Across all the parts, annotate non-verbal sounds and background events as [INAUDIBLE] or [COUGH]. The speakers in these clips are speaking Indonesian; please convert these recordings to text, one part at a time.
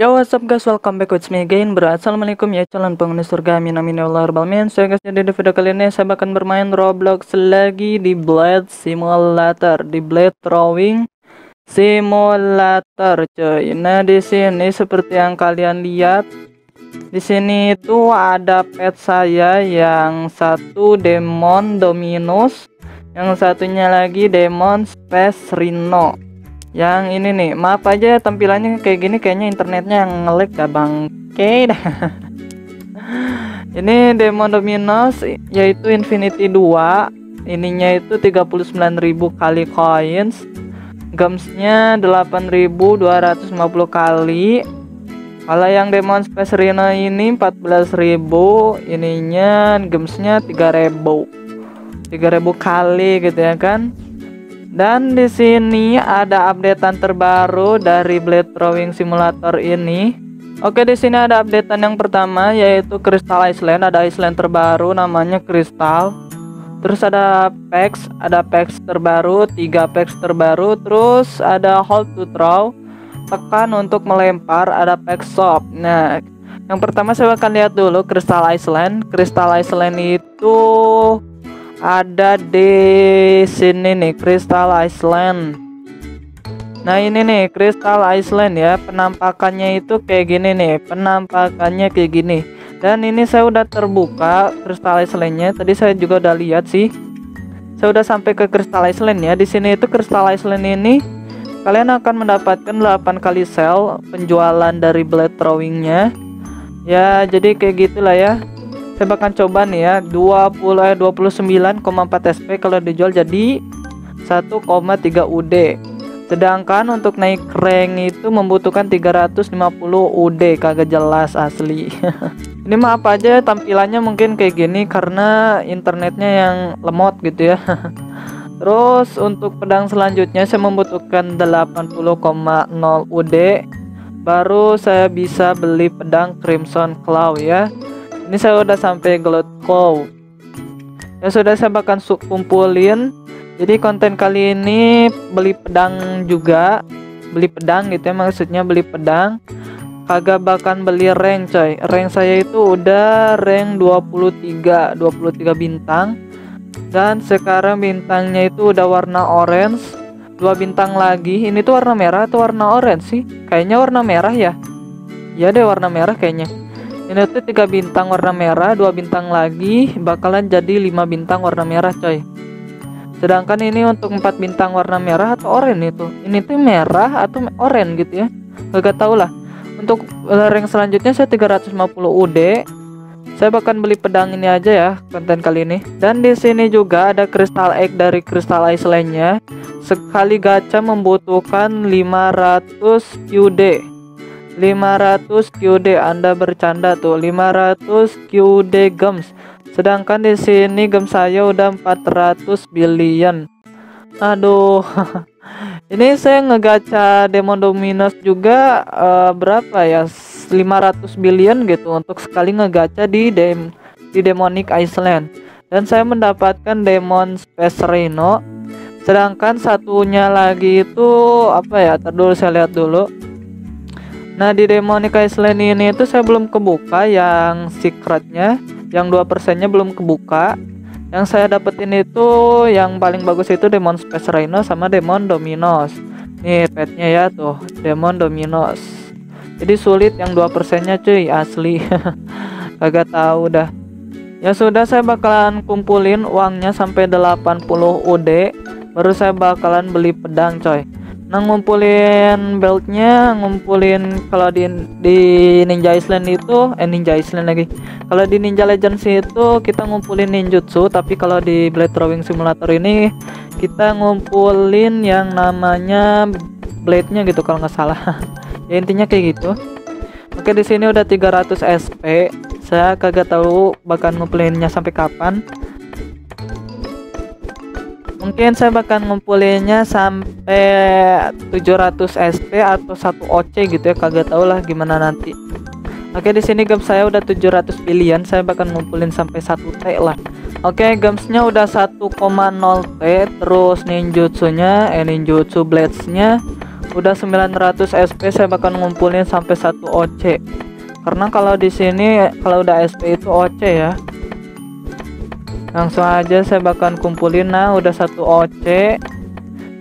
Yo what's up guys? Welcome back with me again bro. Assalamualaikum ya calon penghuni surga. Amin amin ya Allah rabbal alamin. So guys jadi di video kali ini saya akan bermain Roblox lagi di Blade Simulator Di Blade Drawing Simulator cuy Nah di sini seperti yang kalian lihat di sini itu ada pet saya yang satu Demon Dominus yang satunya lagi Demon Space Rhino yang ini nih maaf aja tampilannya kayak gini kayaknya internetnya yang ngelag ya bang. Oke dah. [LAUGHS] Ini demo Dominos yaitu Infinity 2 ininya itu 39.000 kali coins. Gemsnya 8.250 kali. Kalau yang Demon Space Rhino ini 14.000 ininya gemsnya 3.000 3.000 kali gitu ya kan dan di sini ada updatean terbaru dari Blade Drawing Simulator ini. Oke, di sini ada updatean yang pertama yaitu Crystal Island. Ada island terbaru namanya Crystal. Terus ada packs, ada packs terbaru, tiga packs terbaru. Terus ada hold to throw, tekan untuk melempar, ada pack shop. Nah, yang pertama saya akan lihat dulu Crystal Island. Crystal Island itu ada di sini nih Crystal Island. Nah ini nih Crystal Island ya. Penampakannya itu kayak gini nih. Penampakannya kayak gini. Dan ini saya udah terbuka Crystal Islandnya. Tadi saya juga udah lihat sih. Saya udah sampai ke Crystal Island ya. Di sini itu Crystal Island ini kalian akan mendapatkan 8 kali sell penjualan dari blade drawingnya ya jadi kayak gitulah ya saya bakal coba nih ya 20 eh 29,4 SP kalau dijual jadi 1,3 UD sedangkan untuk naik rank itu membutuhkan 350 UD kagak jelas asli. [LAUGHS] Ini mah apa aja tampilannya mungkin kayak gini karena internetnya yang lemot gitu ya. [LAUGHS] Terus untuk pedang selanjutnya saya membutuhkan 80,0 UD baru saya bisa beli pedang Crimson Claw ya ini saya udah sampai Cove. Ya sudah saya bakal kumpulin. Jadi konten kali ini beli pedang juga. Beli pedang gitu ya maksudnya beli pedang. Kagak bahkan beli rank coy. Rank saya itu udah rank 23 23 bintang. Dan sekarang bintangnya itu udah warna orange. Dua bintang lagi. Ini tuh warna merah atau warna orange sih? Kayaknya warna merah ya. Ya deh warna merah kayaknya ini tuh tiga bintang warna merah dua bintang lagi bakalan jadi lima bintang warna merah coy. Sedangkan ini untuk empat bintang warna merah atau oranye itu. Ini tuh merah atau oranye gitu ya. Gak tau lah. Untuk rank selanjutnya saya 350 UD saya bahkan beli pedang ini aja ya konten kali ini. Dan di sini juga ada crystal egg dari crystal islandnya sekali gacha membutuhkan 500 UD 500 QD Anda bercanda tuh 500 QD gems. Sedangkan di sini gems saya udah 400 billion. Aduh [LAUGHS] ini saya ngegaca Demon Dominus juga uh, berapa ya? 500 billion gitu untuk sekali ngegaca di dem di Demonic Island. Dan saya mendapatkan Demon Space Rhino. Sedangkan satunya lagi itu apa ya? Terdulu saya lihat dulu Nah di Demonic Island ini itu saya belum kebuka yang secretnya Yang dua persennya belum kebuka. Yang saya dapetin itu yang paling bagus itu Demon Space Rhino sama Demon Dominos. Nih petnya ya tuh Demon Dominos. Jadi sulit yang dua persennya cuy asli. [LAUGHS] Kagak tahu dah. Ya sudah saya bakalan kumpulin uangnya sampai 80 UD Baru saya bakalan beli pedang coy nah ngumpulin beltnya ngumpulin kalau di di Ninja Island itu eh Ninja Island lagi. Kalau di Ninja Legends itu kita ngumpulin ninjutsu tapi kalau di Blade Drawing Simulator ini kita ngumpulin yang namanya blade-nya gitu kalau nggak salah. [LAUGHS] Ya intinya kayak gitu. Oke di sini udah 300 SP saya kagak tahu bakal ngumpulinnya sampai kapan mungkin saya bakal ngumpulinnya sampai 700 SP atau satu OC gitu ya kagak tau lah gimana nanti. Oke di sini games saya udah 700 billion saya bakal ngumpulin sampai 1 T lah. Oke gamesnya udah 1,0 T terus ninjutsunya eh ninjutsu bladesnya udah 900 SP saya bakal ngumpulin sampai satu OC karena kalau di sini kalau udah SP itu OC ya langsung aja saya bakal kumpulin. Nah udah satu OC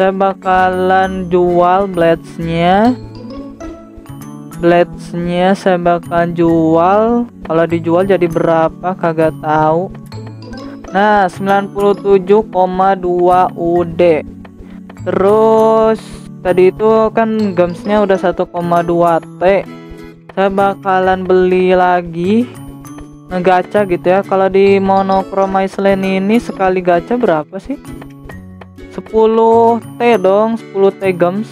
saya bakalan jual bladesnya. Bladesnya saya bakal jual. Kalau dijual jadi berapa? Kagak tahu. Nah 97,2 UD terus tadi itu kan gamesnya udah 1,2 T. Saya bakalan beli lagi ngegacha gitu ya. Kalau di monochrome island ini sekali gacha berapa sih? 10 T dong 10 T games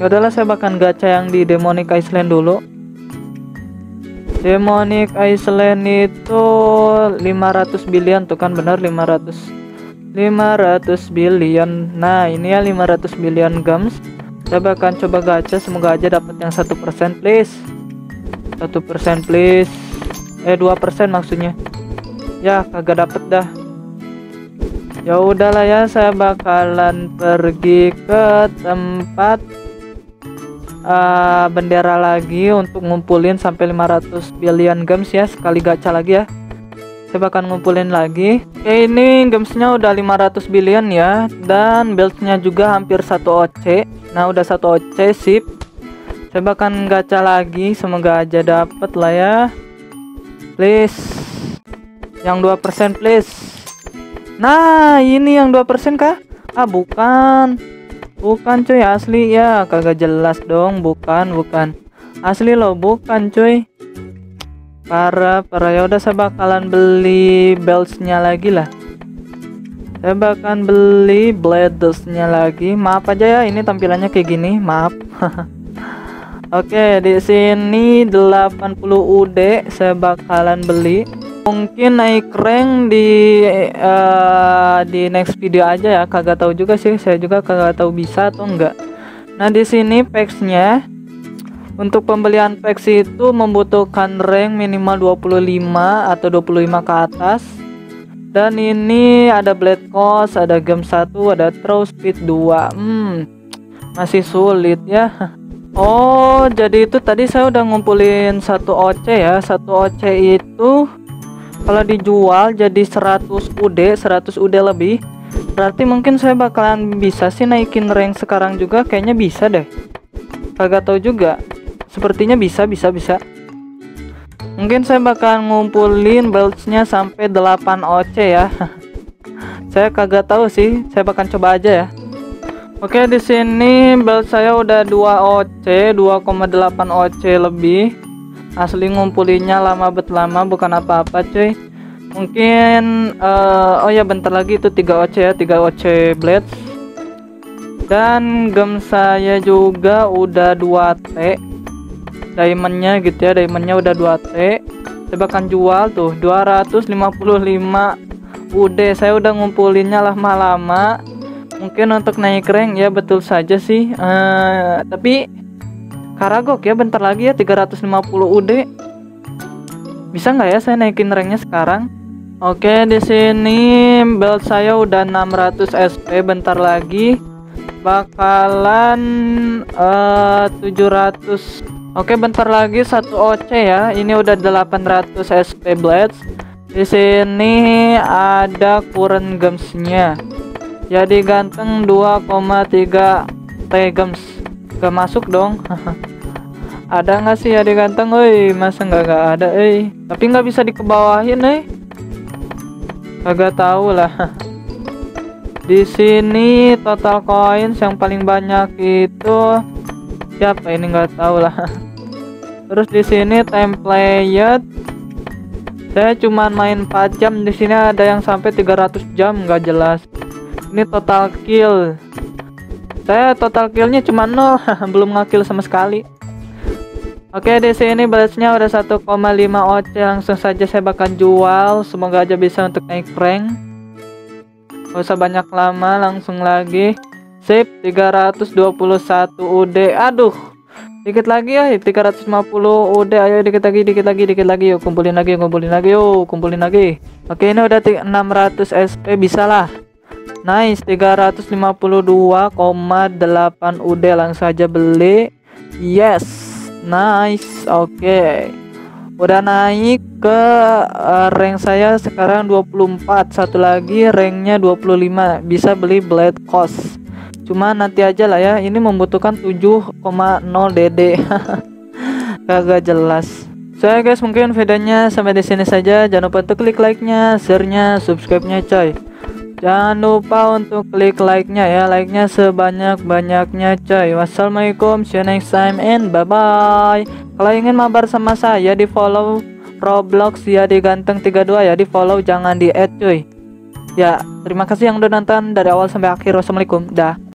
ya udahlah saya bahkan gacha yang di Demonic Island dulu. Demonic Island itu 500 billion tuh kan benar? 500 500 billion. Nah ini ya 500 billion gums saya bahkan coba gacha semoga aja dapat yang satu persen please. Satu persen please eh dua persen maksudnya. Ya kagak dapet dah. Ya udahlah ya saya bakalan pergi ke tempat uh, bendera lagi untuk ngumpulin sampai 500 billion games ya sekali gacha lagi ya. Saya bakal ngumpulin lagi. Oke ini gamesnya udah 500 billion ya dan buildnya juga hampir satu OC nah udah satu OC sip. Saya bakal gacha lagi semoga aja dapet lah ya please. Yang 2% please. Nah ini yang 2% kah ah bukan. Bukan cuy asli. Ya kagak jelas dong. Bukan bukan. Asli loh bukan cuy. Para para ya udah saya bakalan beli beltsnya lagi lah. Saya bakalan beli bladesnya lagi. Maaf aja ya ini tampilannya kayak gini. Maaf [LAUGHS] Oke di sini 80 UD saya bakalan beli. Mungkin naik rank di uh, di next video aja ya. Kagak tahu juga sih saya juga kagak tahu bisa atau enggak. Nah di sini packsnya untuk pembelian packs itu membutuhkan rank minimal 25 atau 25 ke atas. Dan ini ada blade cost ada gem 1 ada throw speed 2 hmm masih sulit ya [LAUGHS] Oh jadi itu tadi saya udah ngumpulin satu OC ya. Satu OC itu kalau dijual jadi 100 UD 100 UD lebih. Berarti mungkin saya bakalan bisa sih naikin rank sekarang juga. Kayaknya bisa deh. Kagak tahu juga. Sepertinya bisa bisa bisa. Mungkin saya bakal ngumpulin beltsnya sampai 8 OC ya. [LAUGHS] Saya kagak tahu sih. Saya bakal coba aja ya Oke di sini belt saya udah 2 OC 2,8 OC lebih. Asli ngumpulinnya lama bet lama bukan apa-apa cuy. Mungkin uh, oh ya bentar lagi itu 3 OC ya 3 OC blades. Dan gem saya juga udah 2T diamondnya gitu ya diamondnya udah 2T saya akan jual tuh 255 UD saya udah ngumpulinnya lama-lama mungkin untuk naik rank ya betul saja sih uh, tapi Karagok ya bentar lagi ya 350 UD. Bisa nggak ya saya naikin ranknya sekarang? Oke di sini belt saya udah 600 SP bentar lagi bakalan uh, eh, 700 Oke bentar lagi satu OC ya ini udah 800 SP blades di sini ada current gemsnya jadi ganteng 2,3 T gak masuk dong. [LAUGHS] Ada nggak sih adik ganteng? Oi masa nggak nggak ada eh tapi nggak bisa dikebawahin eh agak tahu lah. [LAUGHS] Di sini total coins yang paling banyak itu siapa? Ini nggak tahu lah. [LAUGHS] Terus di sini template. Saya cuman main 4 jam. Di sini ada yang sampai 300 jam nggak jelas ini total kill. Saya total killnya cuma 0 [LAUGHS] belum ngakill sama sekali. Oke di sini balasnya udah 1,5 OC langsung saja saya bakal jual. Semoga aja bisa untuk naik rank. Gak usah banyak lama langsung lagi. Sip 321 UD Aduh dikit lagi ya 350 UD ayo dikit lagi dikit lagi dikit lagi. Yuk kumpulin lagi kumpulin lagi yuk kumpulin lagi. Oke ini udah 600 SP bisa lah Nice 352,8 UD langsung saja beli Yes Nice Oke okay. Udah naik ke uh, rank saya sekarang 24 Satu lagi ranknya 25 Bisa beli blade cost Cuma nanti aja lah ya Ini membutuhkan 7,0 DD [LAUGHS] Kagak jelas So ya guys mungkin videonya sampai di sini saja. Jangan lupa untuk klik like-nya, share-nya, subscribe-nya coy. Jangan lupa untuk klik like-nya ya, like-nya sebanyak-banyaknya coy. Wassalamualaikum, see you next time and bye-bye. Kalau ingin mabar sama saya di follow Roblox ya di ganteng 32 ya, di follow jangan di add cuy. Ya, terima kasih yang udah nonton dari awal sampai akhir. Wassalamualaikum. Dah.